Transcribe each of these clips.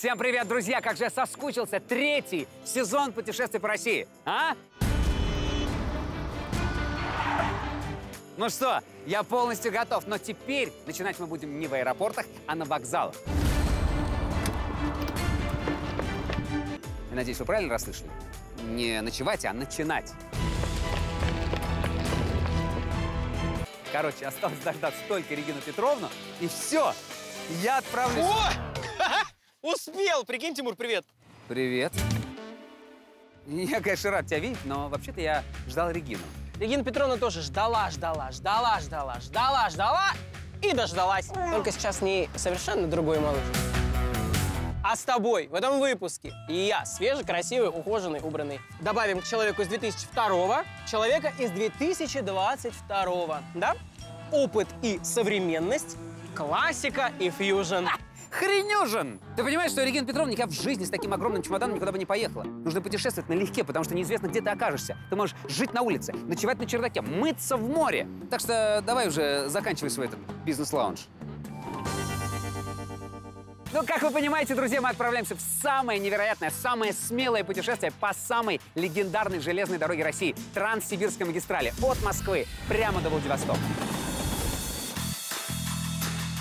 Всем привет, друзья! Как же я соскучился! Третий сезон путешествий по России. А? Ну что, я полностью готов, но теперь начинать мы будем не в аэропортах, а на вокзалах. Я надеюсь, вы правильно расслышали? Не ночевать, а начинать. Короче, осталось дождаться только Регину Петровну, и все. Я отправлюсь... О! Успел! Прикинь, Тимур, привет. Привет. Я, конечно, рад тебя видеть, но вообще-то я ждал Регину. Регина Петровна тоже ждала, ждала, ждала, ждала, ждала, ждала и дождалась. Только сейчас с ней совершенно другой малыш. А с тобой в этом выпуске и я, свежий, красивый, ухоженный, убранный. Добавим к человеку из 2002 человека из 2022 да? Опыт и современность, классика и фьюжн. Хренюжин! Ты понимаешь, что Регина Петровна никогда в жизни с таким огромным чемоданом никуда бы не поехала. Нужно путешествовать налегке, потому что неизвестно, где ты окажешься. Ты можешь жить на улице, ночевать на чердаке, мыться в море. Так что давай уже заканчивай свой этот бизнес-лаунж. Ну, как вы понимаете, друзья, мы отправляемся в самое невероятное, самое смелое путешествие по самой легендарной железной дороге России – Транссибирской магистрали от Москвы прямо до Владивостока.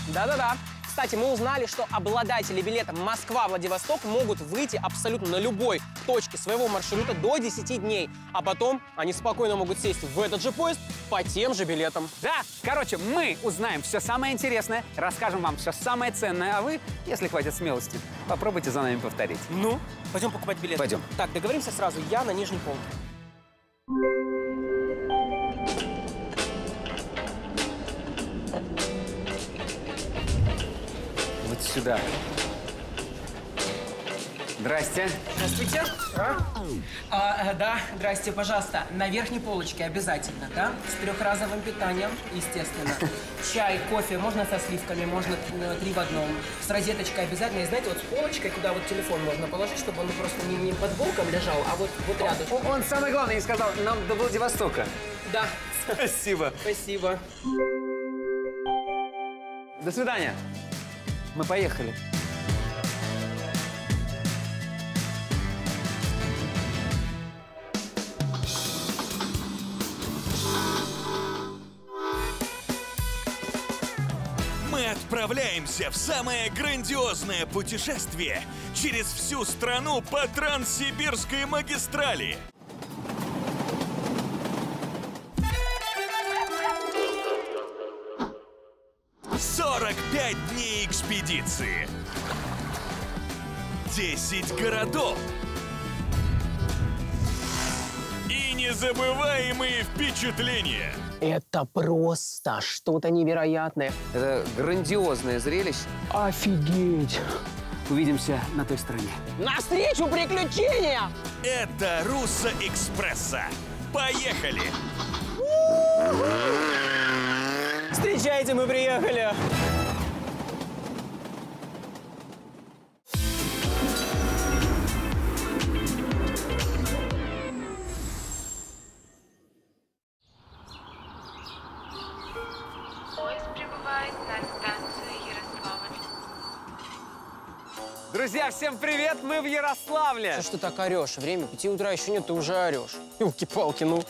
Да-да-да. Кстати, мы узнали, что обладатели билета Москва-Владивосток могут выйти абсолютно на любой точке своего маршрута до 10 дней. А потом они спокойно могут сесть в этот же поезд по тем же билетам. Да, короче, мы узнаем все самое интересное, расскажем вам все самое ценное, а вы, если хватит смелости, попробуйте за нами повторить. Ну, пойдем покупать билеты. Пойдем. Так, договоримся сразу. Я на нижней полке. Сюда. Здрасте. Здравствуйте. А, э, да, здрасте, пожалуйста. На верхней полочке обязательно, да? С трехразовым питанием, естественно. Чай, кофе, можно со сливками, можно э, три в одном. С розеточкой обязательно. И знаете, вот с полочкой, куда вот телефон можно положить, чтобы он просто не, не под боком лежал, а вот, вот рядом. О, Он самое главное не сказал, нам до Владивостока. Да, Спасибо. спасибо. До свидания. Мы поехали. Отправляемся в самое грандиозное путешествие через всю страну по Транссибирской магистрали. Сорок пять дней экспедиции. Десять городов. И незабываемые впечатления. Это просто что-то невероятное. Это грандиозное зрелище. Офигеть! Увидимся на той стороне. Навстречу приключениям! Это Руссо Экспресса. Поехали! Встречайте, мы приехали! Привет! Мы в Ярославле. Что ж ты так орешь? Время пяти утра еще нет, ты уже орешь. Илки-палки, ну.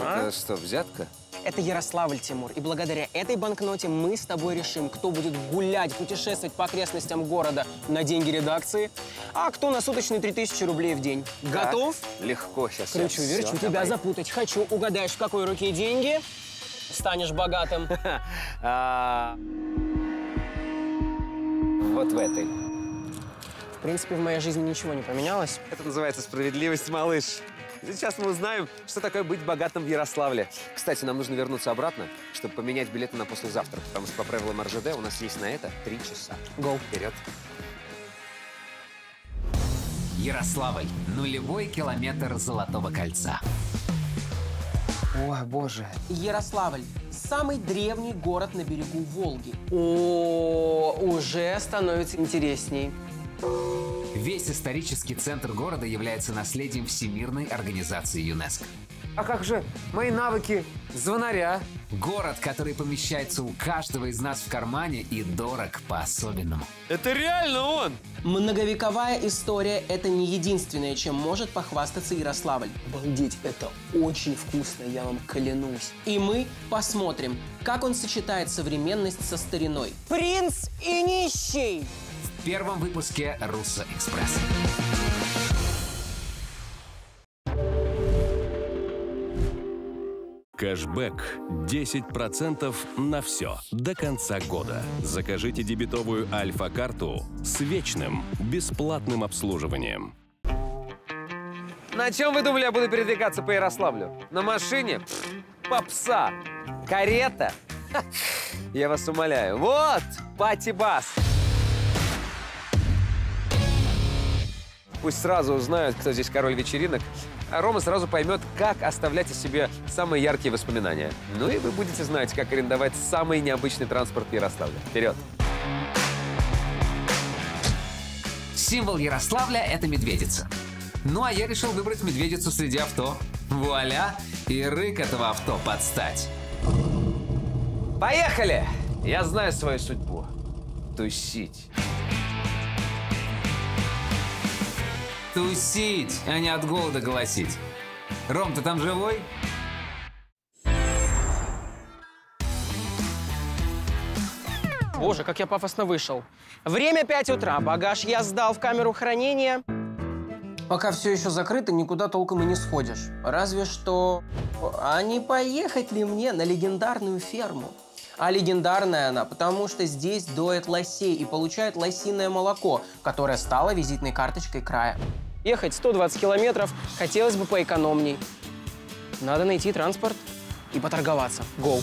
А? Это что, взятка? Это Ярославль, Тимур. И благодаря этой банкноте мы с тобой решим, кто будет гулять, путешествовать по окрестностям города на деньги редакции, а кто на суточные 3000 рублей в день. Готов? Легко сейчас. Кручу, верчу, тебя запутать хочу. Угадаешь, в какой руке деньги, станешь богатым. А, Вот в этой. В принципе, в моей жизни ничего не поменялось. Это называется справедливость, малыш. Сейчас мы узнаем, что такое быть богатым в Ярославле. Кстати, нам нужно вернуться обратно, чтобы поменять билеты на послезавтра, потому что по правилам РЖД у нас есть на это три часа. Гоу. Вперед. Ярославль. Нулевой километр Золотого кольца. Ой, боже. Ярославль. Самый древний город на берегу Волги. О, уже становится интересней. Весь исторический центр города является наследием Всемирной организации ЮНЕСКО. А как же мои навыки звонаря? Город, который помещается у каждого из нас в кармане и дорог по-особенному. Это реально он! Многовековая история – это не единственное, чем может похвастаться Ярославль. Обалдеть, это очень вкусно, я вам клянусь. И мы посмотрим, как он сочетает современность со стариной. Принц и нищий! В первом выпуске «Руссо Экспресс». Кэшбэк 10% на все до конца года. Закажите дебетовую Альфа-карту с вечным бесплатным обслуживанием. На чем вы думали, я буду передвигаться по Ярославлю? На машине? Попса. Карета? Ха, Я вас умоляю. Вот, пати-бас. Пусть сразу узнают, кто здесь король вечеринок, а Рома сразу поймет, как оставлять о себе самые яркие воспоминания. Ну и вы будете знать, как арендовать самый необычный транспорт в Ярославле. Вперед! Символ Ярославля — это медведица. Ну а я решил выбрать медведицу среди авто. Вуаля! И рык этого авто подстать. Поехали! Я знаю свою судьбу. Тусить. Тусить, а не от голода голосить. Ром, ты там живой? Боже, как я пафосно вышел. Время 5 утра, багаж я сдал в камеру хранения. Пока все еще закрыто, никуда толком и не сходишь. Разве что... А не поехать ли мне на легендарную ферму? А легендарная она, потому что здесь доят лосей и получают лосиное молоко, которое стало визитной карточкой края. Ехать 120 километров хотелось бы поэкономней. Надо найти транспорт и поторговаться. Гоу.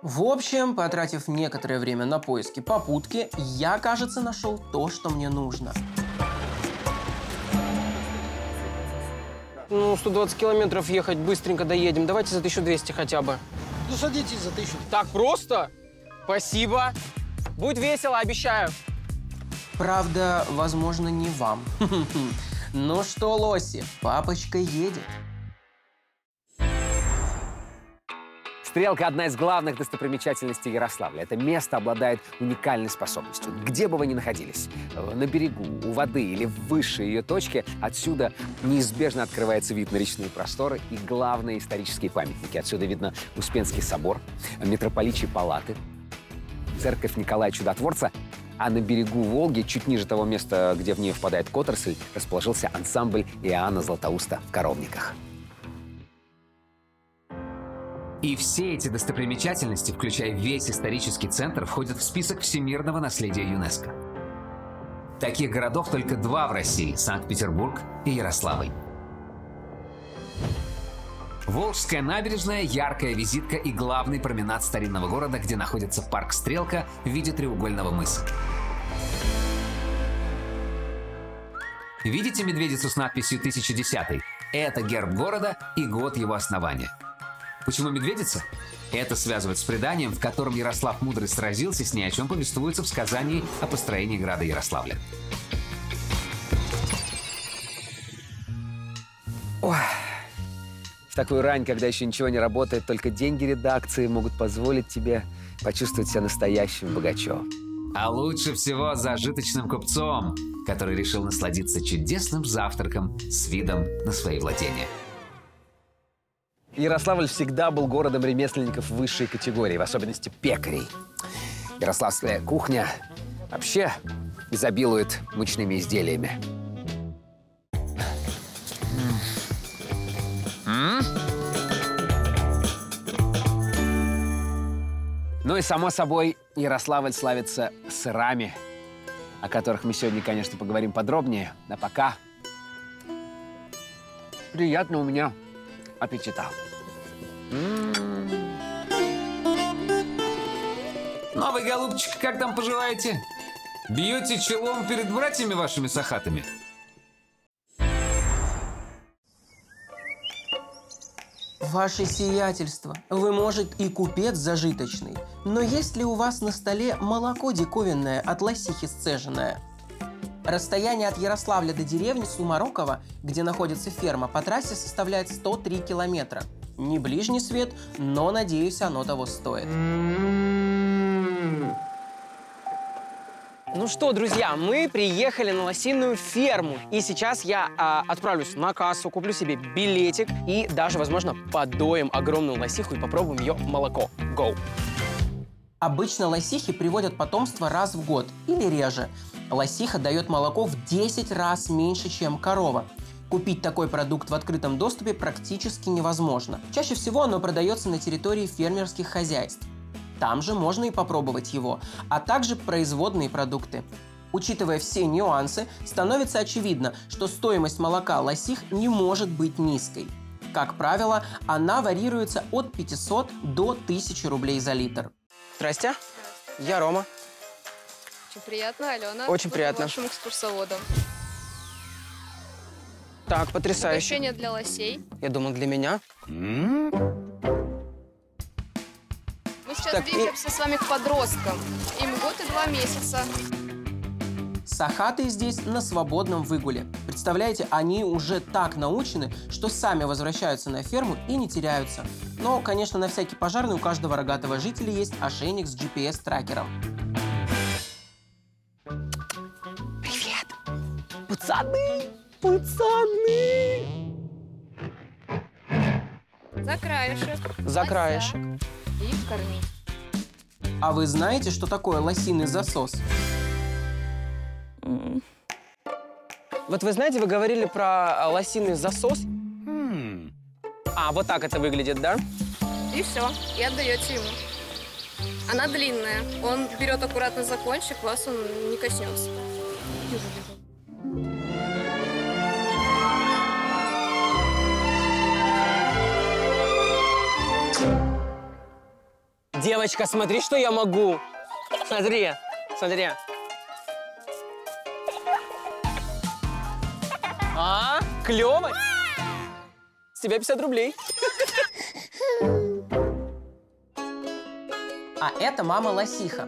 В общем, потратив некоторое время на поиски попутки, я, кажется, нашел то, что мне нужно. Ну, 120 километров ехать, быстренько доедем. Давайте за 1200 хотя бы. Ну, садитесь за тысячу. Так просто? Спасибо. Будет весело, обещаю. Правда, возможно, не вам. Ну что, лоси, папочка едет. Стрелка – одна из главных достопримечательностей Ярославля. Это место обладает уникальной способностью. Где бы вы ни находились, на берегу, у воды или в высшей ее точке, отсюда неизбежно открывается вид на речные просторы и главные исторические памятники. Отсюда видно Успенский собор, митрополичьи палаты, церковь Николая Чудотворца, а на берегу Волги, чуть ниже того места, где в нее впадает Которосль, расположился ансамбль Иоанна Златоуста в Коровниках. И все эти достопримечательности, включая весь исторический центр, входят в список всемирного наследия ЮНЕСКО. Таких городов только два в России – Санкт-Петербург и Ярославль. Волжская набережная – яркая визитка и главный променад старинного города, где находится парк «Стрелка» в виде треугольного мыса. Видите медведицу с надписью 1010? Это герб города и год его основания. Почему медведица? Это связывают с преданием, в котором Ярослав Мудрый сразился с ней, о чем повествуется в сказании о построении града Ярославля. В такую рань, когда еще ничего не работает, только деньги редакции могут позволить тебе почувствовать себя настоящим богачом. А лучше всего зажиточным купцом, который решил насладиться чудесным завтраком с видом на свои владения. Ярославль всегда был городом ремесленников высшей категории, в особенности пекарей. Ярославская кухня вообще изобилует мучными изделиями. Ну и, само собой, Ярославль славится сырами, о которых мы сегодня, конечно, поговорим подробнее. А пока приятно у меня аппетита. Новый голубчик, как там поживаете? Бьете челом перед братьями вашими сахатами? Ваше сиятельство, вы, может, и купец зажиточный, но есть ли у вас на столе молоко диковинное от лосихи сцеженное? Расстояние от Ярославля до деревни Сумарокова, где находится ферма, по трассе составляет 103 километра. Не ближний свет, но, надеюсь, оно того стоит. Ну что, друзья, мы приехали на лосиную ферму. И сейчас я а, отправлюсь на кассу, куплю себе билетик и даже, возможно, подоем огромную лосиху и попробуем ее молоко. Go! Обычно лосихи приводят потомство раз в год или реже. Лосиха дает молоко в 10 раз меньше, чем корова. Купить такой продукт в открытом доступе практически невозможно. Чаще всего оно продается на территории фермерских хозяйств. Там же можно и попробовать его, а также производные продукты. Учитывая все нюансы, становится очевидно, что стоимость молока лосих не может быть низкой. Как правило, она варьируется от 500 до 1000 рублей за литр. Здрасте, я Рома. Очень приятно, Алена. Очень Буду приятно. вашим экскурсоводом. Так, потрясающе. Угощение для лосей. Я думал, для меня. Сейчас Так, и- двигаемся с вами к подросткам. Им год и два месяца. Сахаты здесь на свободном выгуле. Представляете, они уже так научены, что сами возвращаются на ферму и не теряются. Но, конечно, на всякий пожарный у каждого рогатого жителя есть ошейник с GPS-тракером. Привет! Пацаны! Пацаны! За краешек. За краешек. И кормить. А вы знаете, что такое лосиный засос? Вот вы знаете, вы говорили про а, лосиный засос. А, вот так это выглядит, да? И все. И отдаете ему. Она длинная. Он берет аккуратно за кончик, вас он не коснется. Девочка, смотри, что я могу. Смотри, смотри. А, клево. С тебя 50 рублей. А это мама лосиха.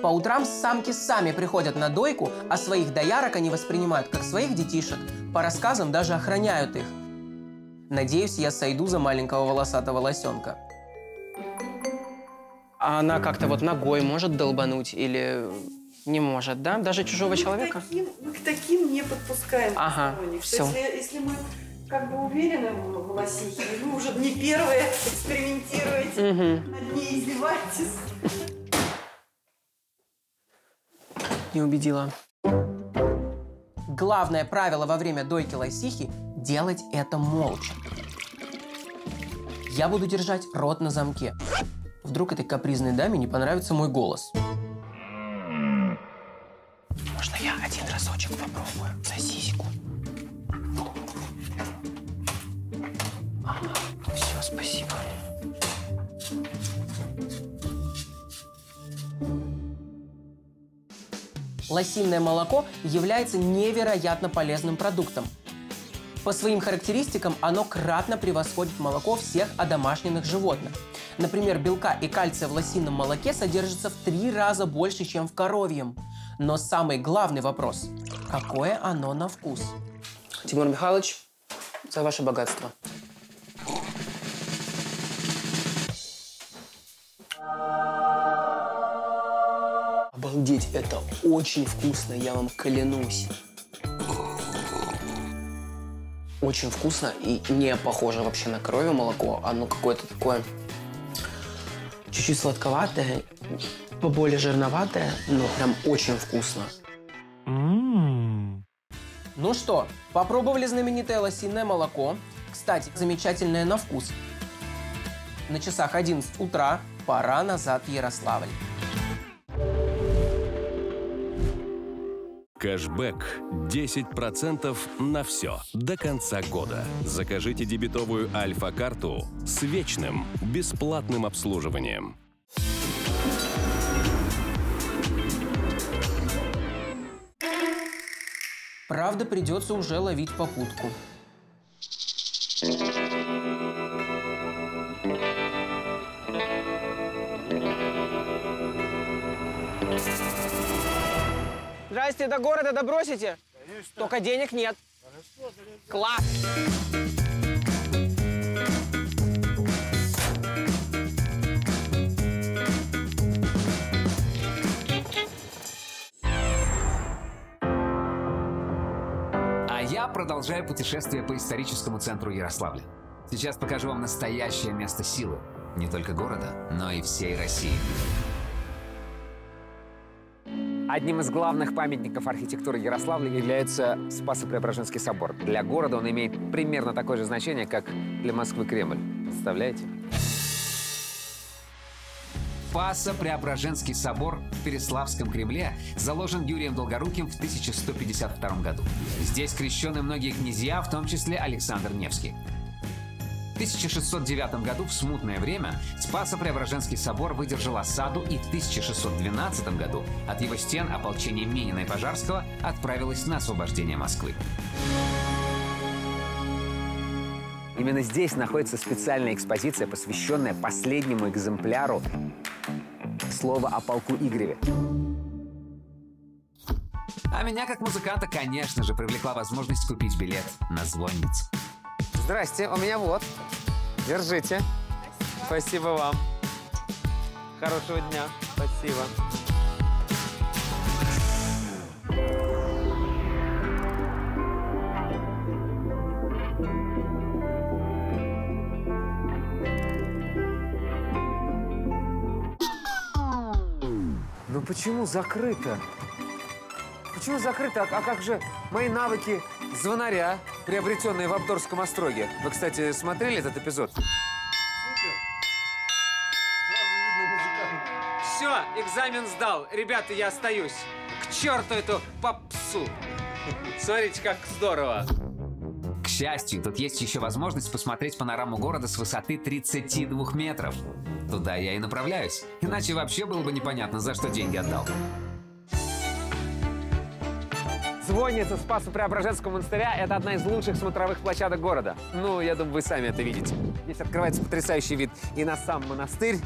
По утрам самки сами приходят на дойку, а своих доярок они воспринимают как своих детишек. По рассказам даже охраняют их. Надеюсь, я сойду за маленького волосатого лосенка. А она как-то вот ногой может долбануть или не может, да? Даже чужого человека? Мы к таким, мы к таким не подпускаем Ага, посторонних. всё. Если, если мы как бы уверены в лосихе, вы уже не первые экспериментируете, Мгм. над ней издеваетесь. Не убедила. Главное правило во время дойки лосихи – делать это молча. Я буду держать рот на замке. Вдруг этой капризной даме не понравится мой голос. Можно я один разочек попробую за сисечку? Ага, все, спасибо. Лосиное молоко является невероятно полезным продуктом. По своим характеристикам оно кратно превосходит молоко всех одомашненных животных. Например, белка и кальция в лосином молоке содержится в три раза больше, чем в коровьем. Но самый главный вопрос – какое оно на вкус? Тимур Михайлович, за ваше богатство. Обалдеть, это очень вкусно, я вам клянусь. Очень вкусно и не похоже вообще на коровье молоко. Оно какое-то такое чуть-чуть сладковатое, поболее жирноватое, но прям очень вкусно. Ну что, попробовали знаменитое лосиное молоко. Кстати, замечательное на вкус. На часах 11 утра, пора назад в Ярославль. Кэшбэк 10% на все до конца года. Закажите дебетовую Альфа-карту с вечным бесплатным обслуживанием. Правда, придется уже ловить попутку. Части до города добросите? Только денег нет. Класс! А я продолжаю путешествие по историческому центру Ярославля. Сейчас покажу вам настоящее место силы. Не только города, но и всей России. Одним из главных памятников архитектуры Ярославля является Спасо-Преображенский собор. Для города он имеет примерно такое же значение, как для Москвы Кремль. Представляете? Спасо-Преображенский собор в Переславском Кремле заложен Юрием Долгоруким в 1152 году. Здесь крещены многие князья, в том числе Александр Невский. В 1609 году в смутное время Спасо-Преображенский собор выдержал осаду, и в 1612 году от его стен ополчение Минина и Пожарского отправилось на освобождение Москвы. Именно здесь находится специальная экспозиция, посвященная последнему экземпляру слова о полку Игореве. А меня, как музыканта, конечно же, привлекла возможность купить билет на звонницу. Здрасте, у меня вот. Держите. Спасибо вам. Хорошего дня. Спасибо. Ну почему закрыто? Почему закрыто? А, а как же мои навыки звонаря, приобретенные в Абдорском остроге? Вы, кстати, смотрели этот эпизод? Все, экзамен сдал. Ребята, я остаюсь. К черту эту попсу. Смотрите, как здорово. К счастью, тут есть еще возможность посмотреть панораму города с высоты 32 метров. Туда я и направляюсь. Иначе вообще было бы непонятно, за что деньги отдал. Звонница Спасо-Преображенского монастыря – это одна из лучших смотровых площадок города. Ну, я думаю, вы сами это видите. Здесь открывается потрясающий вид и на сам монастырь,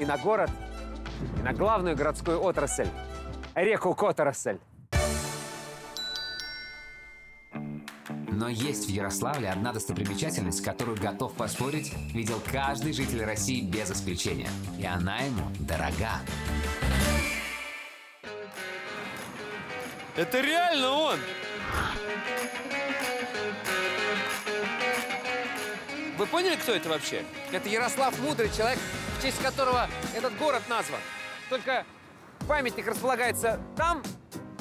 и на город, и на главную городскую отрасль – реку Которосль. Но есть в Ярославле одна достопримечательность, которую готов поспорить, видел каждый житель России без исключения. И она ему дорога. Это реально он! Вы поняли, кто это вообще? Это Ярослав Мудрый, человек, в честь которого этот город назван. Только памятник располагается там,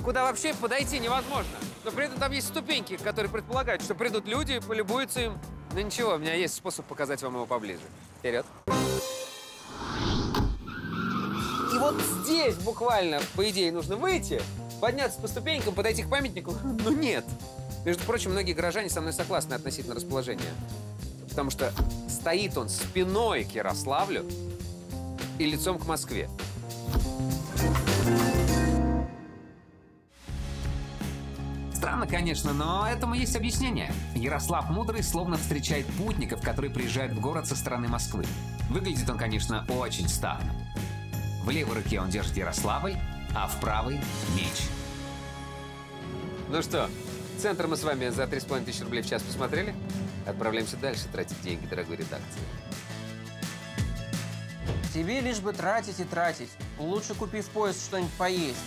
куда вообще подойти невозможно. Но при этом там есть ступеньки, которые предполагают, что придут люди, полюбуются им. Но ничего, у меня есть способ показать вам его поближе. Вперед. И вот здесь буквально, по идее, нужно выйти, подняться по ступенькам, подойти к памятнику. Но нет. Между прочим, многие горожане со мной согласны относительно расположения. Потому что стоит он спиной к Ярославлю и лицом к Москве. Странно, конечно, но этому есть объяснение. Ярослав Мудрый словно встречает путников, которые приезжают в город со стороны Москвы. Выглядит он, конечно, очень статно. В левой руке он держит Ярославль, а в правой – меч. Ну что, центр мы с вами за 3,5 тысячи рублей в час посмотрели? Отправляемся дальше тратить деньги дорогой редакции. Тебе лишь бы тратить и тратить. Лучше купи в поезд что-нибудь поесть.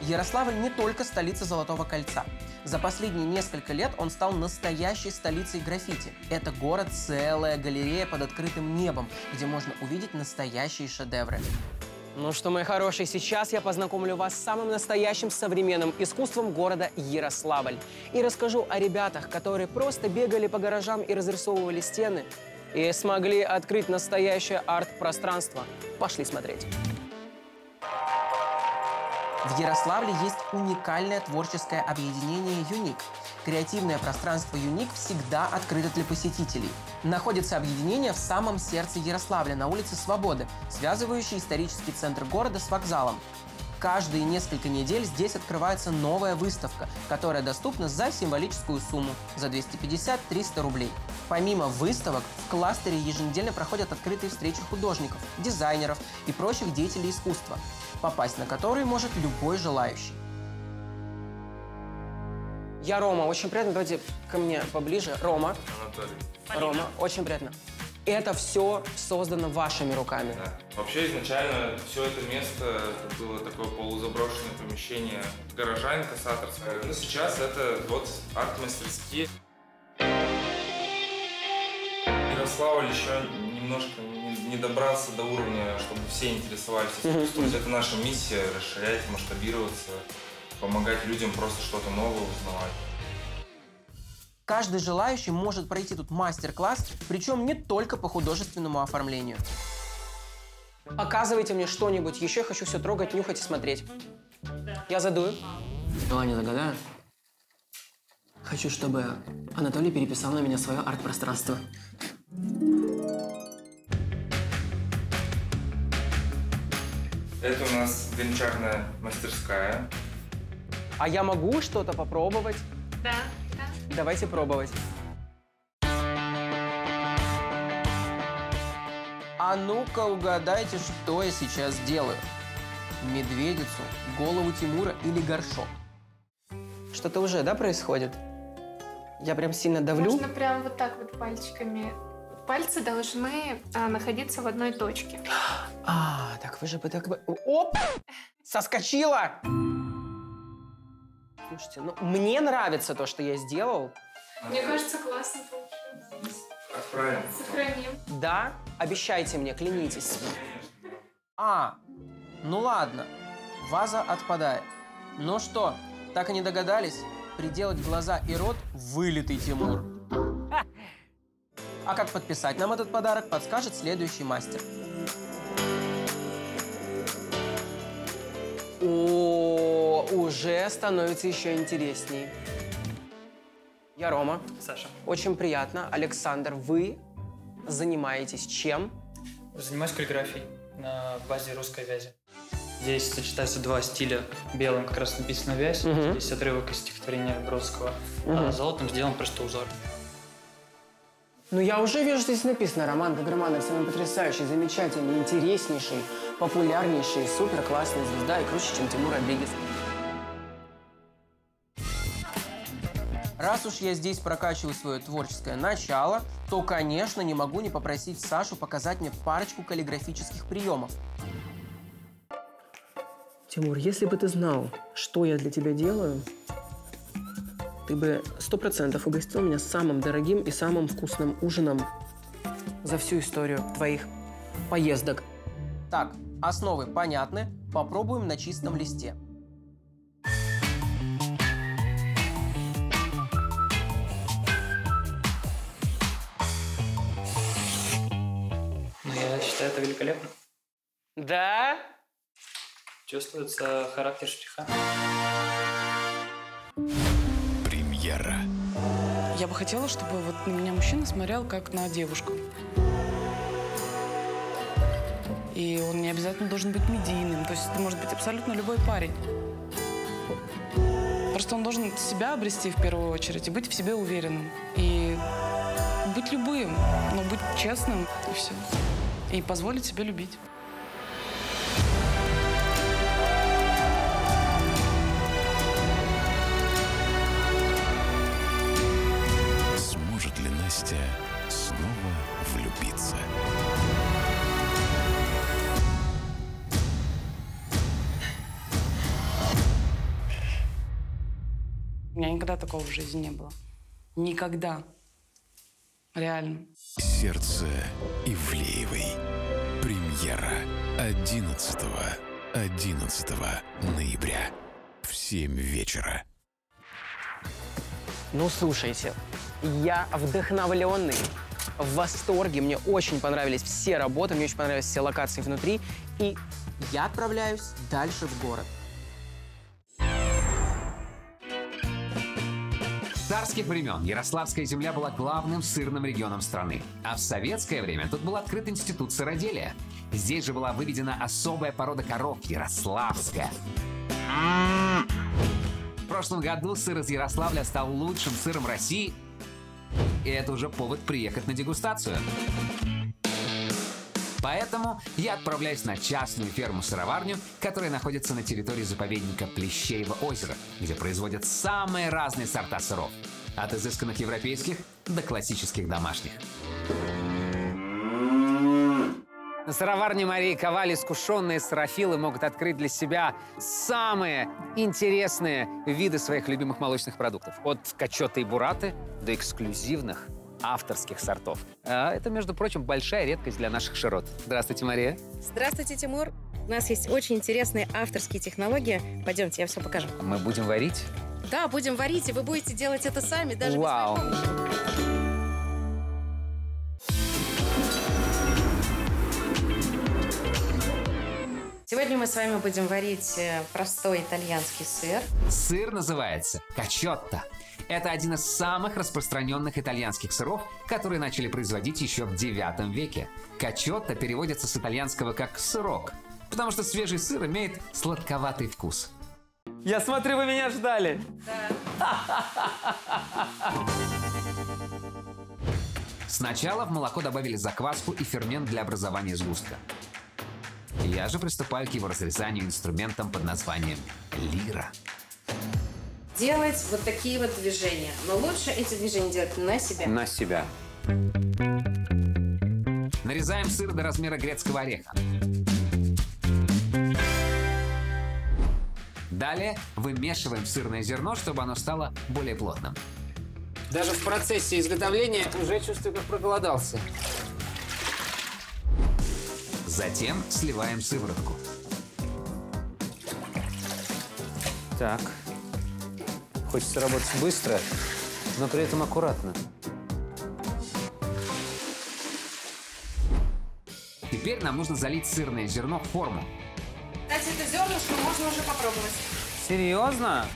Ярославль не только столица Золотого кольца. За последние несколько лет он стал настоящей столицей граффити. Это город целая галерея под открытым небом, где можно увидеть настоящие шедевры. Ну что, мои хорошие, сейчас я познакомлю вас с самым настоящим современным искусством города Ярославль. И расскажу о ребятах, которые просто бегали по гаражам и разрисовывали стены, и смогли открыть настоящее арт-пространство. Пошли смотреть. В Ярославле есть уникальное творческое объединение «Юник». Креативное пространство «Юник» всегда открыто для посетителей. Находится объединение в самом сердце Ярославля, на улице Свободы, связывающей исторический центр города с вокзалом. Каждые несколько недель здесь открывается новая выставка, которая доступна за символическую сумму – за 250-300 рублей. Помимо выставок, в кластере еженедельно проходят открытые встречи художников, дизайнеров и прочих деятелей искусства, попасть на которые может любой желающий. Я Рома, очень приятно. Давайте ко мне поближе. Рома. Анатолий. Рома, очень приятно. Это все создано вашими руками. Да. Вообще изначально все это место это было такое полузаброшенное помещение гаража инкассаторское. Но сейчас это вот арт-мастерские. Ярославль еще немножко не, добрался до уровня, чтобы все интересовались искусством. Это наша миссия – расширять, масштабироваться, помогать людям просто что-то новое узнавать. Каждый желающий может пройти тут мастер-класс, причем не только по художественному оформлению. Показывайте мне что-нибудь. Еще я хочу все трогать, нюхать и смотреть. Я задую. Давай не загадаю. Хочу, чтобы Анатолий переписал на меня свое арт-пространство. Это у нас гончарная мастерская. А я могу что-то попробовать? Да, да. Давайте пробовать. А ну-ка угадайте, что я сейчас делаю. Медведицу, голову Тимура или горшок? Что-то уже, да, происходит? Я прям сильно давлю. Можно прям вот так вот пальчиками. Пальцы должны а, находиться в одной точке. А, так вы же бы так бы... Оп! Соскочила! Слушайте, ну мне нравится то, что я сделал. Мне кажется, классно получилось. Отправим. Сохраним. Да? Обещайте мне, клянитесь. А, ну ладно. Ваза отпадает. Ну что, так и не догадались? Приделать глаза и рот – вылитый Тимур. А как подписать нам этот подарок, подскажет следующий мастер. О, уже становится еще интересней. Я Рома. Саша. Очень приятно. Александр, вы занимаетесь чем? Занимаюсь каллиграфией на базе русской вязи. Здесь сочетаются два стиля. Белым как раз написана вязь, Мгм. здесь отрывок из стихотворения Бродского, Мгм. а золотом сделан просто узор. Ну, я уже вижу, что здесь написано. Роман Гаграманов самый потрясающий, замечательный, интереснейший, популярнейший, супер классная звезда и круче, чем Тимур Родригес. Раз уж я здесь прокачиваю свое творческое начало, то, конечно, не могу не попросить Сашу показать мне парочку каллиграфических приемов. Тимур, если бы ты знал, что я для тебя делаю, ты бы сто процентов угостил меня самым дорогим и самым вкусным ужином за всю историю твоих поездок. Так, основы понятны. Попробуем на чистом листе. Но я считаю это великолепно. Да? Чувствуется характер штриха. Премьера. Я бы хотела, чтобы вот на меня мужчина смотрел как на девушку. И он не обязательно должен быть медийным. То есть это может быть абсолютно любой парень. Просто он должен себя обрести в первую очередь и быть в себе уверенным. И быть любым, но быть честным и все. И позволить себе любить. Меня никогда такого в жизни не было. Никогда. Реально. Сердце Ивлеевой. Премьера 11 11 ноября в 7 вечера. Ну, слушайте, я вдохновленный, в восторге. Мне очень понравились все работы, мне очень понравились все локации внутри. И я отправляюсь дальше в город. Царских времен Ярославская земля была главным сырным регионом страны, а в советское время тут был открыт институт сыроделия. Здесь же была выведена особая порода коров – ярославская. В прошлом году сыр из Ярославля стал лучшим сыром России, и это уже повод приехать на дегустацию. Поэтому я отправляюсь на частную ферму-сыроварню, которая находится на территории заповедника Плещеево озеро, где производят самые разные сорта сыров. От изысканных европейских до классических домашних. На сыроварне Марии Коваль искушенные сырофилы могут открыть для себя самые интересные виды своих любимых молочных продуктов. От качоты и бураты до эксклюзивных авторских сортов. А это, между прочим, большая редкость для наших широт. Здравствуйте, Мария. Здравствуйте, Тимур. У нас есть очень интересные авторские технологии. Пойдемте, я все покажу. Мы будем варить? Да, будем варить, и вы будете делать это сами, даже Вау. без моей помощи. Сегодня мы с вами будем варить э, простой итальянский сыр. Сыр называется качотто. Это один из самых распространенных итальянских сыров, которые начали производить еще в 9 веке. Качотто переводится с итальянского как «сырок», потому что свежий сыр имеет сладковатый вкус. Я смотрю, вы меня ждали. Сначала в молоко добавили закваску и фермент для образования сгустка. Я же приступаю к его разрезанию инструментом под названием лира. Делать вот такие вот движения. Но лучше эти движения делать на себя. На себя. Нарезаем сыр до размера грецкого ореха. Далее вымешиваем сырное зерно, чтобы оно стало более плотным. Даже в процессе изготовления уже чувствую, как проголодался. Затем сливаем сыворотку. Так. Хочется работать быстро, но при этом аккуратно. Теперь нам нужно залить сырное зерно в форму. Кстати, это зернышко можно уже попробовать. Серьезно?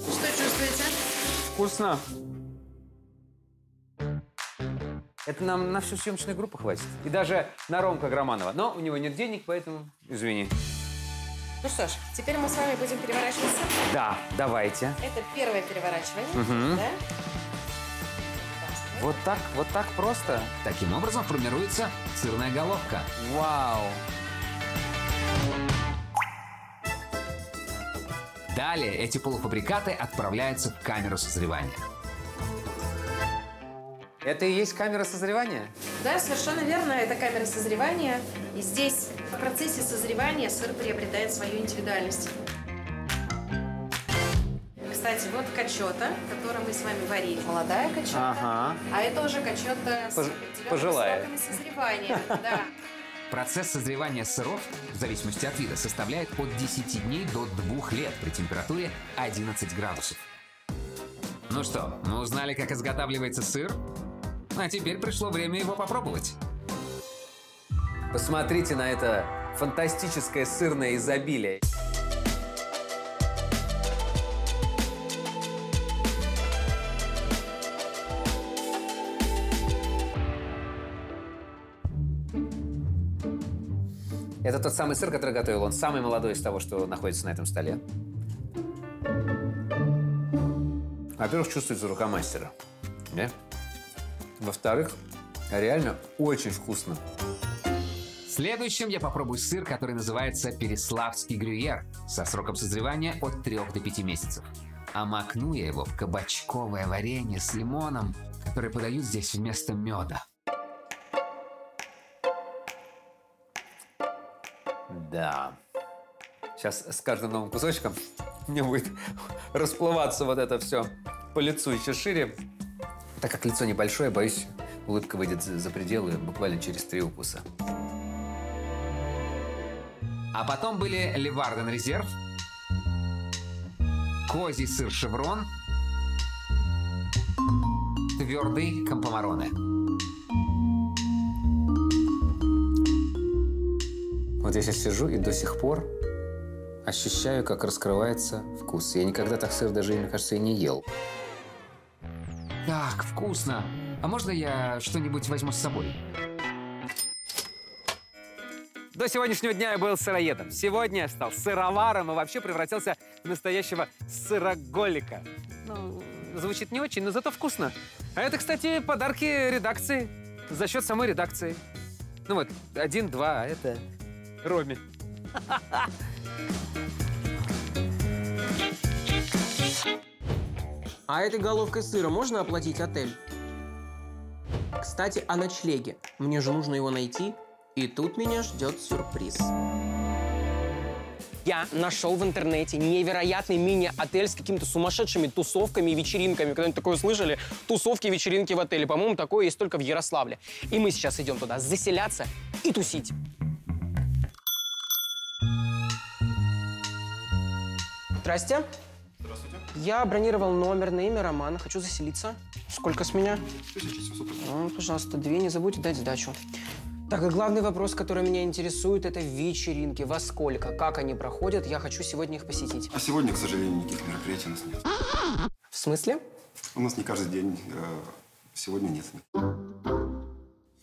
Что чувствуете? Вкусно. Это нам на всю съемочную группу хватит. И даже на Ромка Громанова. Но у него нет денег, поэтому извини. Ну что ж, теперь мы с вами будем переворачивать сыр. Да, давайте. Это первое переворачивание. Мгм. Да? Вот так, вот так просто. Таким образом формируется сырная головка. Вау. Далее эти полуфабрикаты отправляются в камеру созревания. Это и есть камера созревания? Да, совершенно верно. Это камера созревания. И здесь в процессе созревания сыр приобретает свою индивидуальность. Кстати, вот качота, которую мы с вами варили. Молодая качота. Ага. А это уже качота с Пож- определенными пожилая. созревания. Да. Процесс созревания сыров, в зависимости от вида, составляет от 10 дней до 2 лет при температуре 11 градусов. Ну что, мы узнали, как изготавливается сыр? А теперь пришло время его попробовать. Посмотрите на это фантастическое сырное изобилие. Это тот самый сыр, который готовил он, самый молодой из того, что находится на этом столе. Во-первых, чувствуется рука мастера. Да? Во-вторых, реально очень вкусно. Следующим я попробую сыр, который называется Переславский грюйер со сроком созревания от 3 до 5 месяцев. А макну я его в кабачковое варенье с лимоном, которое подают здесь вместо меда. Да. Сейчас с каждым новым кусочком мне будет расплываться вот это все по лицу еще шире. Так как лицо небольшое, боюсь, улыбка выйдет за пределы буквально через три укуса. А потом были Леварден Резерв, козий сыр Шеврон, твердый Кампомароне. Вот я сейчас сижу и до сих пор Ощущаю, как раскрывается вкус. Я никогда так сыр даже, мне кажется, и не ел. Так, вкусно. А можно я что-нибудь возьму с собой? До сегодняшнего дня я был сыроедом. Сегодня я стал сыроваром и вообще превратился в настоящего сыроголика. Ну, звучит не очень, но зато вкусно. А это, кстати, подарки редакции. За счет самой редакции. Ну вот, один, два, а это Роме. А этой головкой сыра можно оплатить отель? Кстати, о ночлеге. Мне же нужно его найти. И тут меня ждет сюрприз. Я нашел в интернете невероятный мини-отель с какими-то сумасшедшими тусовками и вечеринками. Когда-нибудь такое слышали? Тусовки, вечеринки в отеле. По-моему, такое есть только в Ярославле. И мы сейчас идем туда заселяться и тусить. Здрасте. Я бронировал номер на имя Романа. Хочу заселиться. Сколько с меня? Ну, пожалуйста, две. Не забудьте дать сдачу. Так, и главный вопрос, который меня интересует, это вечеринки. Во сколько? Как они проходят? Я хочу сегодня их посетить. А сегодня, к сожалению, никаких мероприятий у нас нет. В смысле? У нас не каждый день. э, сегодня нет.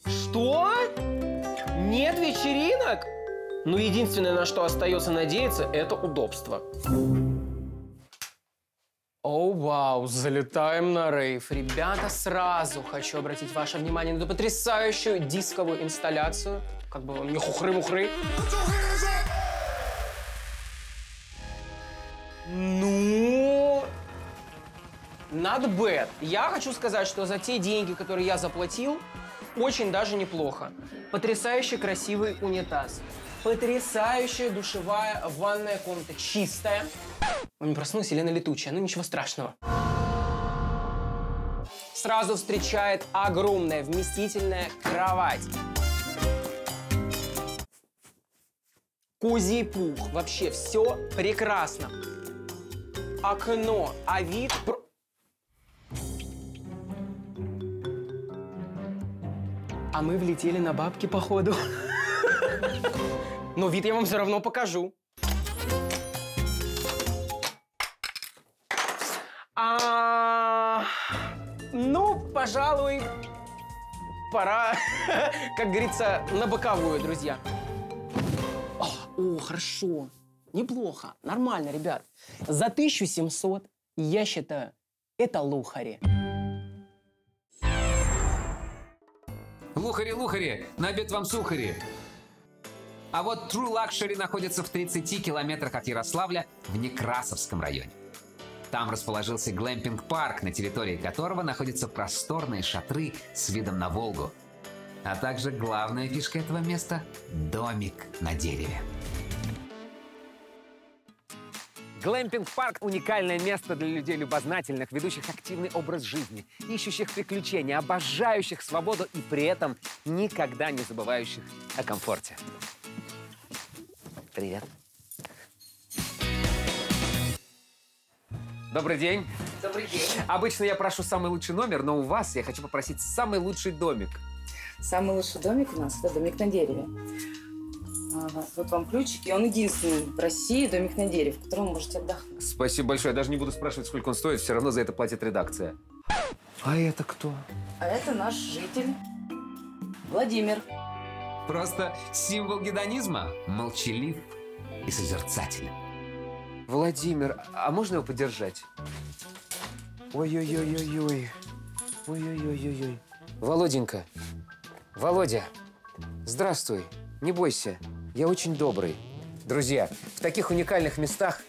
Что? Нет вечеринок? Ну, единственное, на что остается надеяться, это удобство. О, вау, залетаем на рейв. Ребята, сразу хочу обратить ваше внимание на эту потрясающую дисковую инсталляцию. Как бы вам не хухры-мухры. Ну, not bad. Я хочу сказать, что за те деньги, которые я заплатил, очень даже неплохо. Потрясающе красивый унитаз. Потрясающая душевая ванная комната. Чистая. Он не проснулся, Елена летучая. Ну, ничего страшного. Сразу встречает огромная вместительная кровать. Козий пух. Вообще все прекрасно. Окно, а вид... А мы влетели на бабки, походу. Но вид я вам все равно покажу. А, ну, пожалуй, пора, как говорится, на боковую, друзья. О, о, хорошо. Неплохо. Нормально, ребят. За 1700, я считаю, это лухари. Лухари-лухари, на обед вам сухари. А вот True Luxury находится в 30 километрах от Ярославля в Некрасовском районе. Там расположился глэмпинг-парк, на территории которого находятся просторные шатры с видом на Волгу. А также главная фишка этого места – домик на дереве. Глэмпинг-парк – уникальное место для людей любознательных, ведущих активный образ жизни, ищущих приключения, обожающих свободу и при этом никогда не забывающих о комфорте. Привет. Добрый день. Добрый день. Обычно я прошу самый лучший номер, но у вас я хочу попросить самый лучший домик. Самый лучший домик у нас – это домик на дереве. Ага, Вот вам ключики. Он единственный в России домик на дереве, в котором вы можете отдохнуть. Спасибо большое. Я даже не буду спрашивать, сколько он стоит, все равно за это платит редакция. А это кто? А это наш житель Владимир. Просто символ гедонизма – молчалив и созерцателен. Владимир, а можно его подержать? Ой-ой-ой-ой-ой. Ой-ой-ой-ой-ой. Володенька, Володя, здравствуй. Не бойся, я очень добрый. Друзья, в таких уникальных местах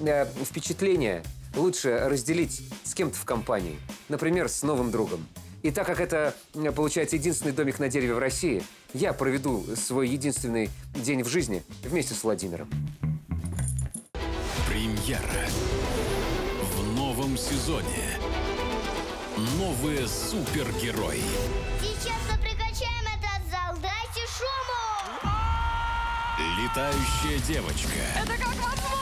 э, впечатления лучше разделить с кем-то в компании. Например, с новым другом. И так как это, получается, единственный домик на дереве в России, я проведу свой единственный день в жизни вместе с Владимиром. Премьера. В новом сезоне. Новые супергерои. Сейчас мы прикачаем этот зал. Дайте шуму! Летающая девочка. Это как возможно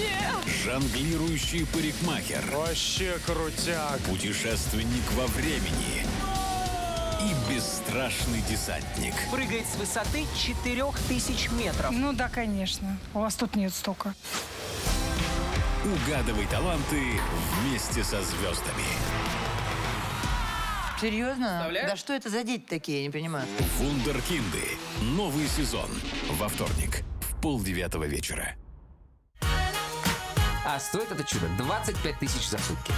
вообще? Жонглирующий парикмахер. Вообще крутяк. Путешественник во времени. и бесстрашный десантник. Прыгает с высоты 4000 метров. Ну да, конечно. У вас тут нет столько. Угадывай таланты вместе со звездами. Серьезно? Да что это за дети такие, я не понимаю. Вундеркинды. Новый сезон. Во вторник в полдевятого вечера. А стоит это чудо 25 тысяч за сутки.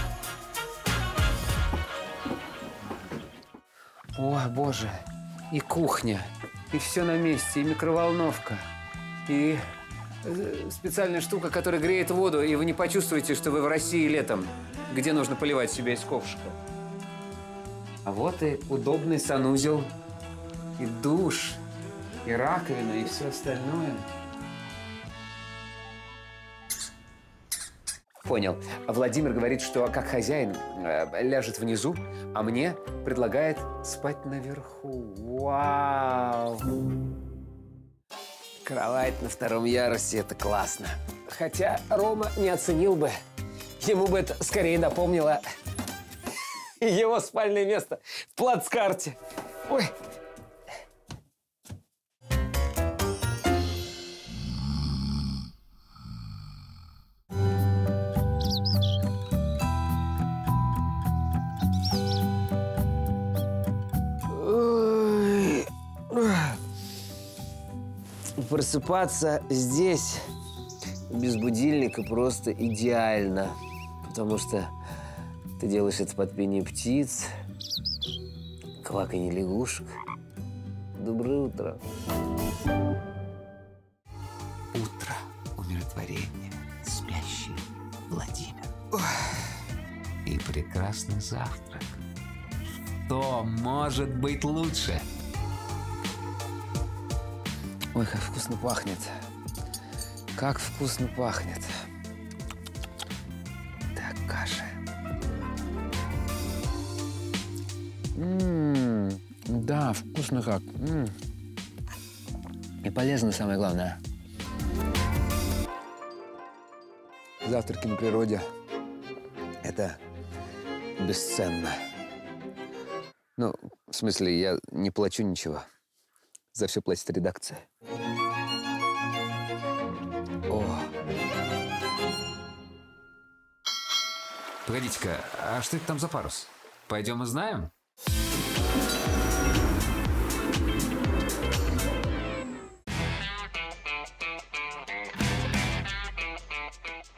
Ой, боже, и кухня, и все на месте, и микроволновка, и э, специальная штука, которая греет воду, и вы не почувствуете, что вы в России летом, где нужно поливать себя из ковшика. А вот и удобный санузел, и душ, и раковина, и все остальное. Понял. Владимир говорит, что как хозяин э, ляжет внизу, а мне предлагает спать наверху. Вау! Кровать на втором ярусе – это классно. Хотя Рома не оценил бы. Ему бы это скорее напомнило его спальное место в плацкарте. Ой. Просыпаться здесь без будильника просто идеально, потому что ты делаешь это под пение птиц, кваканье лягушек. Доброе утро. Утро умиротворения, спящий Владимир. И прекрасный завтрак. Что может быть лучше? Ой, как вкусно пахнет. Как вкусно пахнет. Так, каша. М, Да, вкусно как. М. И полезно, самое главное. Завтраки на природе – это бесценно. Ну, в смысле, я не плачу ничего. За все платит редакция. Погодите-ка, а что это там за парус? Пойдем узнаем?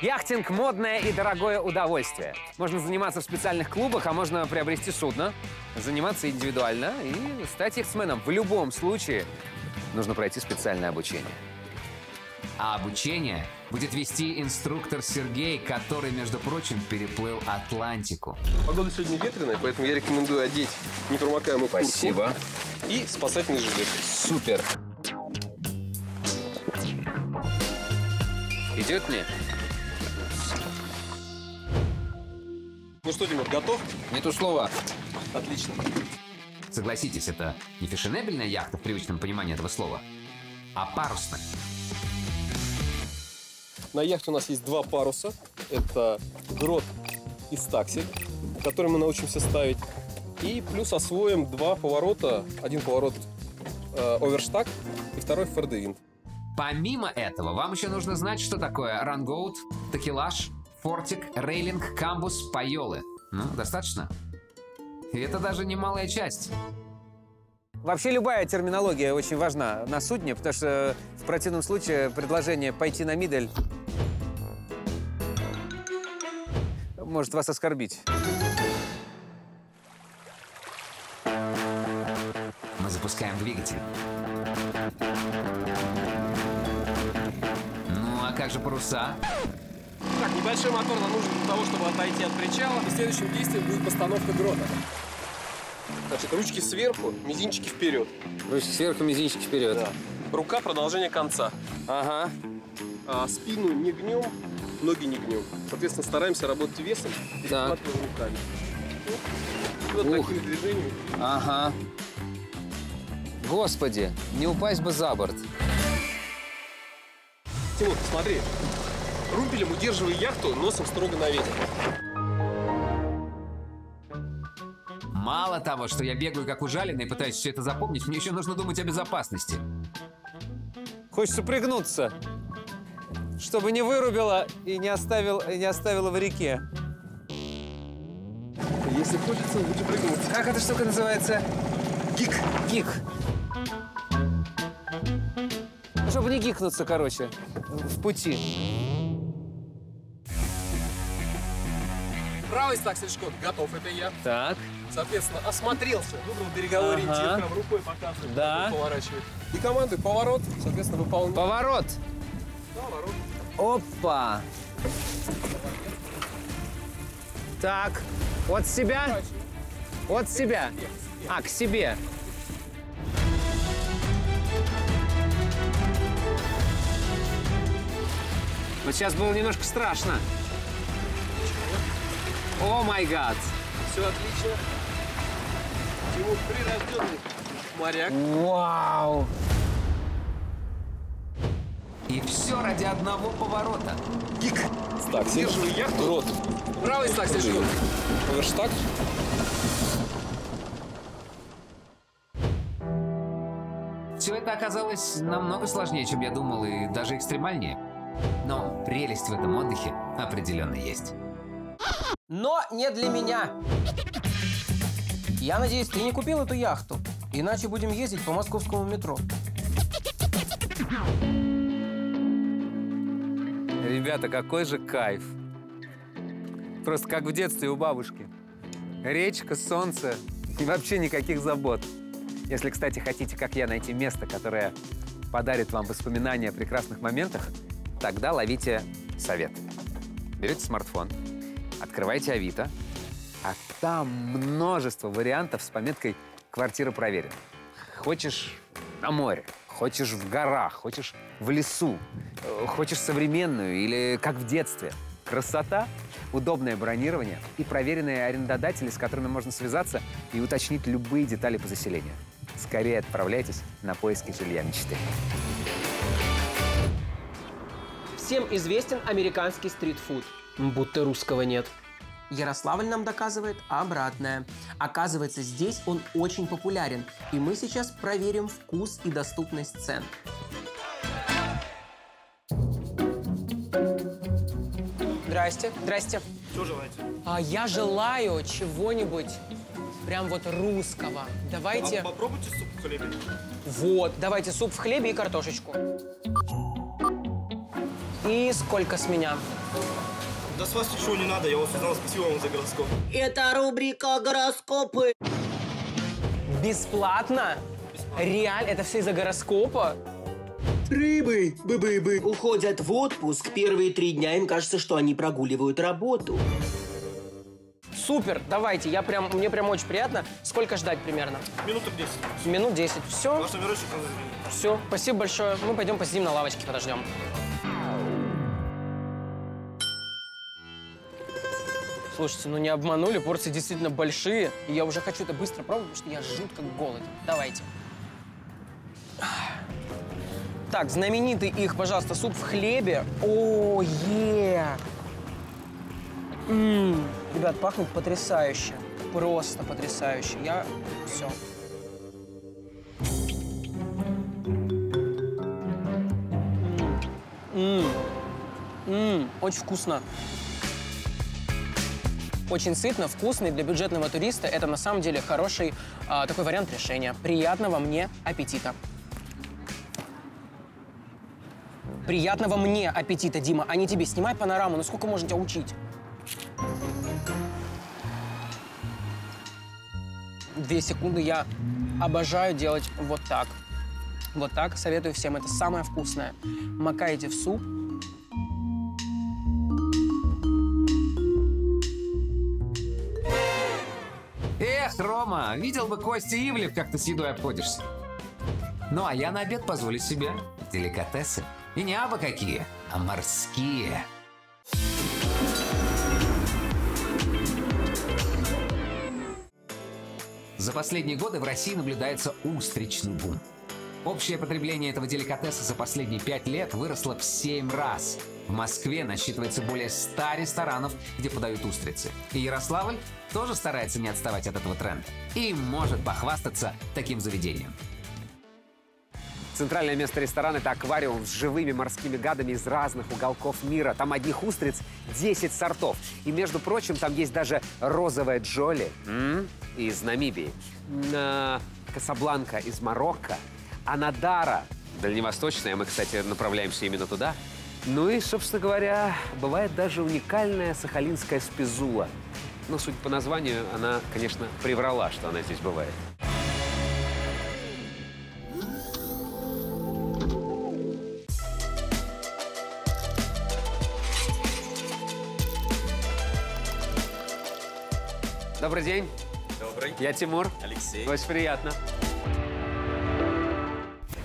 Яхтинг – модное и дорогое удовольствие. Можно заниматься в специальных клубах, а можно приобрести судно, заниматься индивидуально и стать яхтсменом. В любом случае нужно пройти специальное обучение. А обучение будет вести инструктор Сергей, который, между прочим, переплыл Атлантику. Погода сегодня ветреная, поэтому я рекомендую одеть непромокаемую куртку Спасибо. и спасательный жилет. Супер. Идет мне? Ну что, Тимур, готов? Не то слово. Отлично. Согласитесь, это не фешенебельная яхта в привычном понимании этого слова, а парусная. На яхте у нас есть два паруса. Это грот и стаксель, который мы научимся ставить. И плюс освоим два поворота. Один поворот э, оверштаг и второй фордевинт. Помимо этого, вам еще нужно знать, что такое рангоут, такелаж, фортик, рейлинг, камбус, пайолы. Ну, достаточно? И это даже не малая часть. Вообще любая терминология очень важна на судне, потому что в противном случае предложение пойти на мидель может вас оскорбить. Мы запускаем двигатель. Ну, а как же паруса? Так, небольшой мотор нам нужен для того, чтобы отойти от причала. И следующим действием будет постановка грота. Значит, ручки сверху, мизинчики вперед. Ручки сверху, мизинчики вперед. Да. Рука продолжение конца. Ага. А спину не гнем, ноги не гнем. Соответственно, стараемся работать весом и захватываем руками. И вот Ух. такими движениями. Ага. Господи, не упасть бы за борт. Тимур, смотри. Румпелем удерживай яхту носом строго на ветер. Мало того, что я бегаю как ужаленный и пытаюсь все это запомнить, мне еще нужно думать о безопасности. Хочется пригнуться, чтобы не вырубило и не, оставил, и не оставило в реке. Если хочется, лучше прыгнуть. Как эта штука называется? Гик. Гик. Чтобы не гикнуться, короче, в пути. Правый стаксельшкот готов, это я. Так. Соответственно, осмотрелся, выбрал береговой Ага. ориентир, прям рукой показывает, Да. поворачивает. И команды поворот, соответственно, выполняем. Поворот. Поворот. Опа. Так. От себя? От себя. А, к себе. Вот сейчас было немножко страшно. О май гад. Все отлично. Тимур прирожденный моряк. Вау. И все ради одного поворота. Гик. Стаксель. Держу яхту. Рот. Правый стаксельшкот. Оверштаг. Все это оказалось намного сложнее, чем я думал, и даже экстремальнее. Но прелесть в этом отдыхе определенно есть. Но не для меня. Я надеюсь, ты не купил эту яхту. Иначе будем ездить по московскому метро. Ребята, какой же кайф. Просто как в детстве у бабушки. Речка, солнце и вообще никаких забот. Если, кстати, хотите, как я, найти место, которое подарит вам воспоминания о прекрасных моментах, тогда ловите совет. Берете смартфон, открывайте Авито, там множество вариантов с пометкой «Квартира проверена». Хочешь на море, хочешь в горах, хочешь в лесу, э, хочешь современную или как в детстве. Красота, удобное бронирование и проверенные арендодатели, с которыми можно связаться и уточнить любые детали по заселению. Скорее отправляйтесь на поиски жилья мечты. Всем известен американский стритфуд. Будто русского нет. Ярославль нам доказывает обратное. Оказывается, здесь он очень популярен. И мы сейчас проверим вкус и доступность цен. Здрасте, здрасте. Что желаете? А я желаю чего-нибудь прям вот русского. Давайте... А попробуйте суп в хлебе. Вот, давайте суп в хлебе и картошечку. И сколько с меня? Да с вас ничего не надо, я вас узнал, спасибо вам за гороскоп. Это рубрика «Гороскопы». Бесплатно? Реально? Это все из-за гороскопа? Рыбы, бы-бы-бы, уходят в отпуск. Первые три дня им кажется, что они прогуливают работу. Супер, давайте, я прям, мне прям очень приятно. Сколько ждать примерно? Минуток 10. Минут 10. Все? Ваш номерочек. Все, спасибо большое. Мы пойдем посидим на лавочке, подождем. Слушайте, ну не обманули, порции действительно большие. И я уже хочу это быстро пробовать, потому что я жутко голоден. Давайте. Так, знаменитый их, пожалуйста, суп в хлебе. О, е! М, Ребят, пахнет потрясающе. Просто потрясающе. Я... Все. Ммм. Ммм, очень вкусно. Очень сытно, вкусно, и для бюджетного туриста это на самом деле хороший а, такой вариант решения. Приятного мне аппетита. Приятного мне аппетита, Дима, а не тебе. Снимай панораму, ну сколько можно тебя учить? Две секунды я обожаю делать вот так. Вот так, советую всем, это самое вкусное. Макаете в суп, Видел бы Костя Ивлев, как ты с едой обходишься. Ну, а я на обед позволю себе деликатесы. И не абы какие, а морские. За последние годы в России наблюдается устричный бум. Общее потребление этого деликатеса за последние пять лет выросло в 7 раз. В Москве насчитывается более 100 ресторанов, где подают устрицы. И Ярославль тоже старается не отставать от этого тренда. И может похвастаться таким заведением. Центральное место ресторана – это аквариум с живыми морскими гадами из разных уголков мира. Там одних устриц 10 сортов. И, между прочим, там есть даже розовая джоли из Намибии, на Касабланка из Марокко, Анадара дальневосточная, мы, кстати, направляемся именно туда. Ну и, собственно говоря, бывает даже уникальная сахалинская спизула. Но, судя по названию, она, конечно, приврала, что она здесь бывает. Добрый день. Добрый. Я Тимур. Алексей. Очень приятно.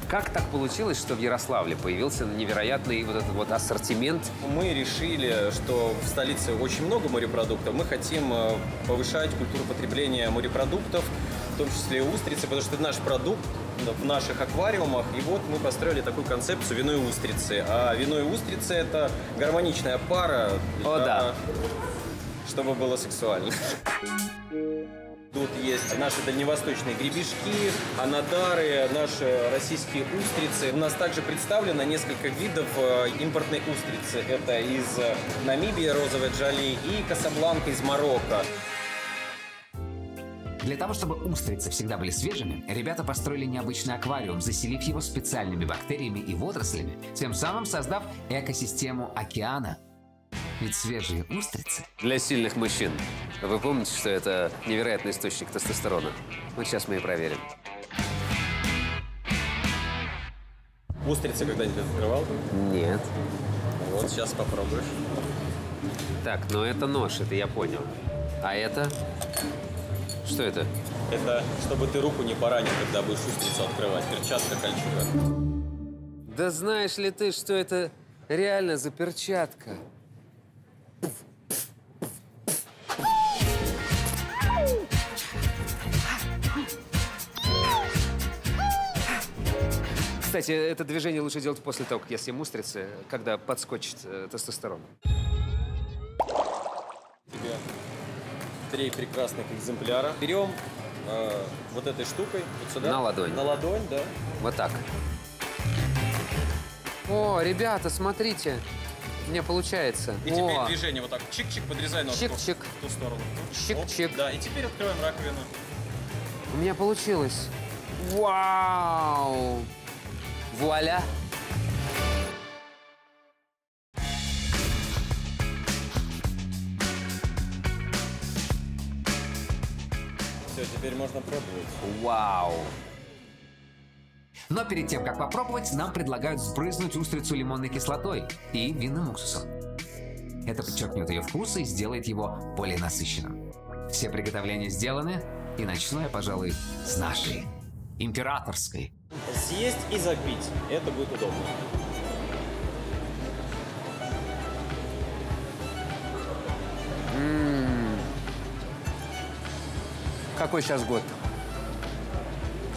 Как так получилось, что в Ярославле появился невероятный вот этот вот ассортимент? Мы решили, что в столице очень много морепродуктов. Мы хотим э, повышать культуру потребления морепродуктов, в том числе устрицы, потому что это наш продукт в наших аквариумах. И вот мы построили такую концепцию вино и устрицы. А вино и устрицы – это гармоничная пара. О, да. Чтобы было сексуально. Тут есть наши дальневосточные гребешки, анадары, наши российские устрицы. У нас также представлено несколько видов э, импортной устрицы. Это из Намибии розовая джоли и Касабланка из Марокко. Для того, чтобы устрицы всегда были свежими, ребята построили необычный аквариум, заселив его специальными бактериями и водорослями, тем самым создав экосистему океана. Ведь свежие устрицы Для сильных мужчин. Вы помните, что это невероятный источник тестостерона? Вот сейчас мы и проверим. Устрицы когда-нибудь открывал? Нет. Вот сейчас попробуешь. Так, ну это нож, это я понял. А это? Что это? Это чтобы ты руку не поранил, когда будешь устрицу открывать. Перчатка, кольчуга. Да знаешь ли ты, что это реально за перчатка? Кстати, это движение лучше делать после того, как я съем устрицы, когда подскочит э, тестостерон. У тебя три прекрасных экземпляра. Берем э, вот этой штукой вот сюда. На ладонь. На ладонь, да. Вот так. О, ребята, смотрите. У меня получается. И О, теперь движение вот так. Чик-чик, подрезай ножку. Чик-чик. В ту сторону. Чик-чик. Да, и теперь открываем раковину. у меня получилось. Вау! Вуаля! Все, теперь можно пробовать. Вау! Но перед тем, как попробовать, нам предлагают сбрызнуть устрицу лимонной кислотой и винным уксусом. Это подчеркнет ее вкус и сделает его более насыщенным. Все приготовления сделаны, и начну я, пожалуй, с нашей императорской. Съесть и запить. Это будет удобно. Какой сейчас год?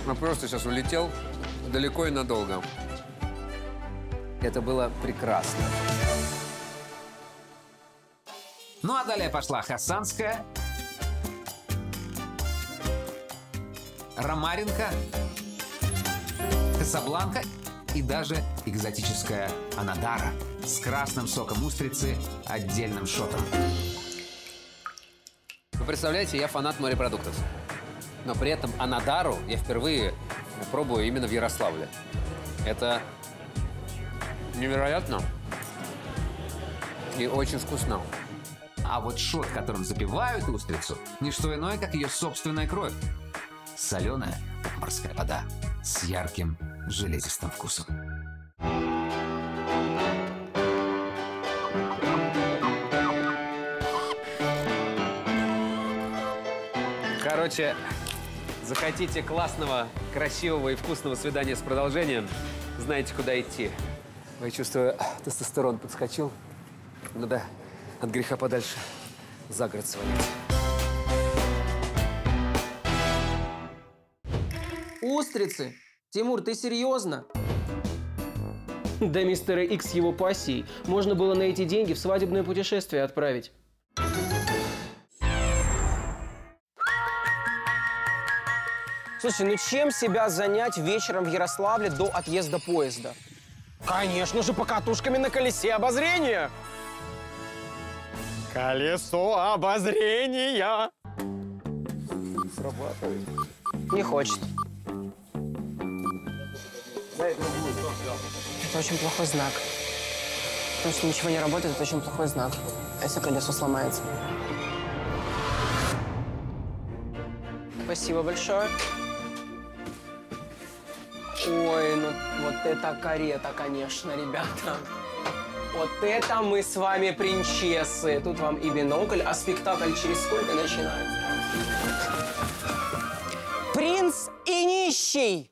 Я просто сейчас улетел далеко и надолго. Это было прекрасно. Ну а далее пошла Хасанская, Ромаренко, Касабланка и даже экзотическая Анадара с красным соком устрицы отдельным шотом. Вы представляете, я фанат морепродуктов. Но при этом Анадару я впервые пробую именно в Ярославле. Это невероятно и очень вкусно. А вот шот, которым запивают устрицу, не что иное, как ее собственная кровь. Соленая морская вода с ярким железистым вкусом. Короче, захотите классного, красивого и вкусного свидания с продолжением, знаете, куда идти. Я чувствую, тестостерон подскочил. Надо от греха подальше за город свалить. Устрицы? Тимур, ты серьезно? Да мистера Икс с его пассией можно было на эти деньги в свадебное путешествие отправить. Слушай, ну чем себя занять вечером в Ярославле до отъезда поезда? Конечно же, покатушками на колесе обозрения! Колесо обозрения! Срабатывает. Не хочет. Это очень плохой знак. Потому что ничего не работает, это очень плохой знак. А если колесо сломается? Спасибо большое. Ой, ну вот это карета, конечно, ребята. Вот это мы с вами принчессы. Тут вам и бинокль, а спектакль через сколько начинается? Принц и нищий!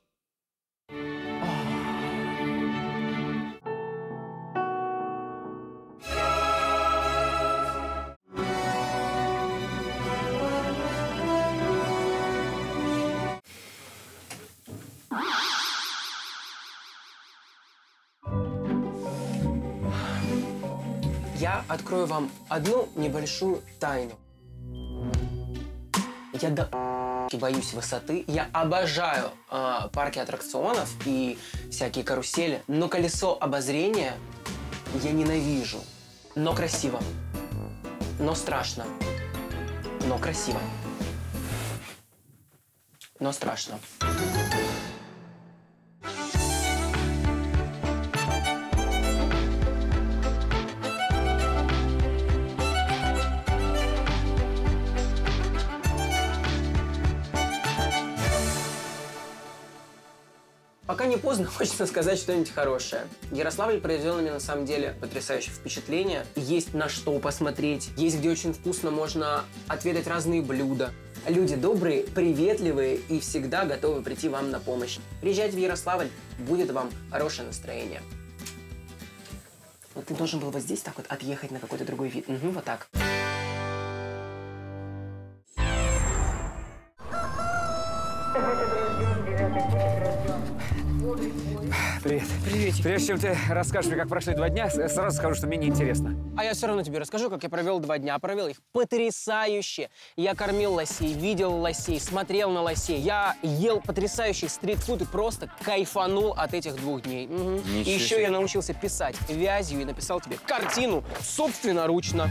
Открою вам одну небольшую тайну. Я до боюсь высоты. Я обожаю э, парки аттракционов и всякие карусели, но колесо обозрения я ненавижу. Но красиво. Но страшно. Но красиво. Но страшно. Пока не поздно, хочется сказать что-нибудь хорошее. Ярославль произвел на меня на самом деле потрясающее впечатление. Есть на что посмотреть, есть где очень вкусно можно отведать разные блюда. Люди добрые, приветливые и всегда готовы прийти вам на помощь. Приезжайте в Ярославль, будет вам хорошее настроение. Вот ты должен был вот здесь так вот отъехать на какой-то другой вид. Угу, вот так. Привет. Привет. Прежде чем ты расскажешь мне, как прошли два дня, сразу скажу, что мне неинтересно. А я все равно тебе расскажу, как я провел два дня. А провел их потрясающе. Я кормил лосей, видел лосей, смотрел на лосей. Я ел потрясающий стритфуд и просто кайфанул от этих двух дней. Мгм. И еще себе. я научился писать вязью и написал тебе картину собственноручно.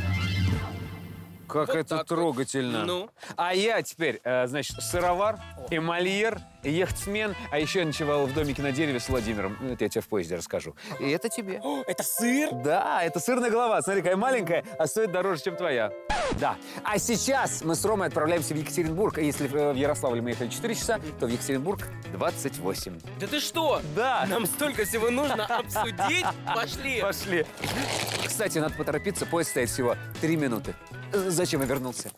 Как это трогательно. Ну? А я теперь, э, значит, сыровар, эмальер, яхтсмен, а еще я ночевал в домике на дереве с Владимиром. Ну, это я тебе в поезде расскажу. И это тебе. это сыр? Да, это сырная голова. Смотри, какая маленькая, а стоит дороже, чем твоя. Да. А сейчас мы с Ромой отправляемся в Екатеринбург. И если э, в Ярославле мы ехали 4 часа, то в Екатеринбург 28. Да ты что? Да. Нам столько всего нужно обсудить. Пошли. Пошли. Кстати, надо поторопиться, поезд стоит всего 3 минуты. Зачем я вернулся?